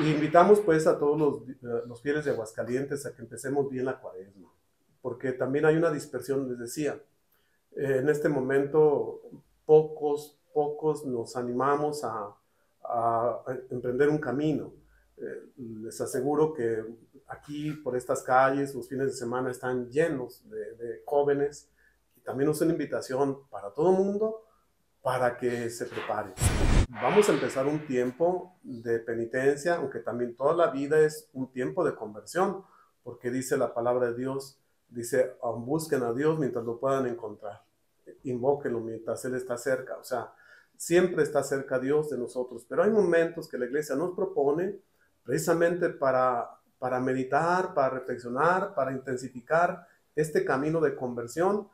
Y invitamos pues a todos los, eh, los fieles de Aguascalientes a que empecemos bien la cuaresma, porque también hay una dispersión, les decía. Eh, en este momento pocos, pocos nos animamos a, a emprender un camino. Eh, les aseguro que aquí por estas calles los fines de semana están llenos de, de jóvenes y también es una invitación para todo el mundo para que se prepare. Vamos a empezar un tiempo de penitencia, aunque también toda la vida es un tiempo de conversión, porque dice la palabra de Dios, dice, busquen a Dios mientras lo puedan encontrar, invóquenlo mientras Él está cerca, o sea, siempre está cerca Dios de nosotros, pero hay momentos que la iglesia nos propone precisamente para, para meditar, para reflexionar, para intensificar este camino de conversión,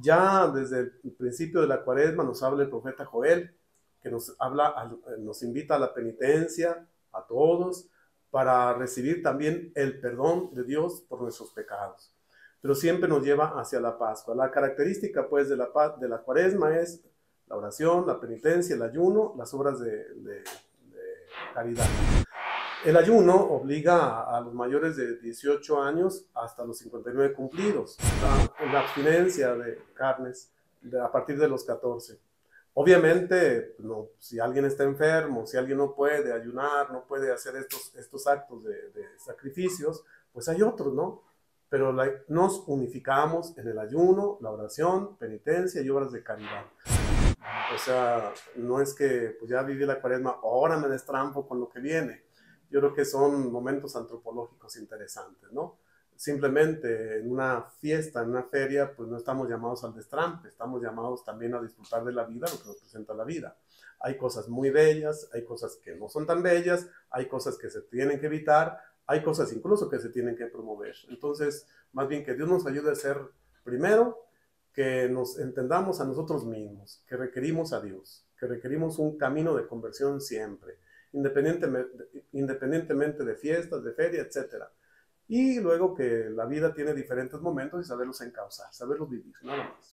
ya desde el principio de la cuaresma nos habla el profeta Joel, que nos, habla, nos invita a la penitencia, a todos, para recibir también el perdón de Dios por nuestros pecados. Pero siempre nos lleva hacia la Pascua. La característica pues de la, de la cuaresma es la oración, la penitencia, el ayuno, las obras de, de caridad. El ayuno obliga a, los mayores de 18 años hasta los 59 cumplidos, la, la abstinencia de carnes de, a partir de los 14. Obviamente, no, si alguien está enfermo, si alguien no puede ayunar, no puede hacer estos, estos actos de, de sacrificios, pues hay otros, ¿no? Pero la, nos unificamos en el ayuno, la oración, penitencia y obras de caridad. O sea, no es que pues ya viví la cuaresma, ahora me destrampo con lo que viene yo creo que son momentos antropológicos interesantes, ¿no? Simplemente en una fiesta, en una feria, pues no estamos llamados al destrampe, estamos llamados también a disfrutar de la vida, lo que nos presenta la vida. Hay cosas muy bellas, hay cosas que no son tan bellas, hay cosas que se tienen que evitar, hay cosas incluso que se tienen que promover. Entonces, más bien que Dios nos ayude a ser, primero, que nos entendamos a nosotros mismos, que requerimos a Dios, que requerimos un camino de conversión siempre independientemente, de fiestas, de feria, etc. Y luego que la vida tiene diferentes momentos y saberlos encauzar, saberlos vivir, nada más.